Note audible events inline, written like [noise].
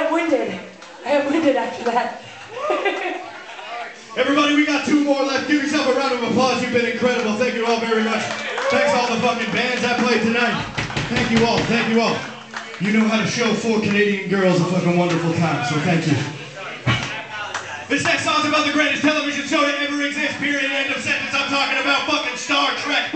am winded. I am winded after that. [laughs] Everybody, we got two more left. Give yourself a round of applause. You've been incredible. Thank you all very much. Thanks all the fucking bands I played tonight. Thank you all. Thank you all. You know how to show four Canadian girls a fucking wonderful time, so thank you. This next song's about the greatest television show to ever exist, period, end of sentence. I'm talking about fucking Star Trek,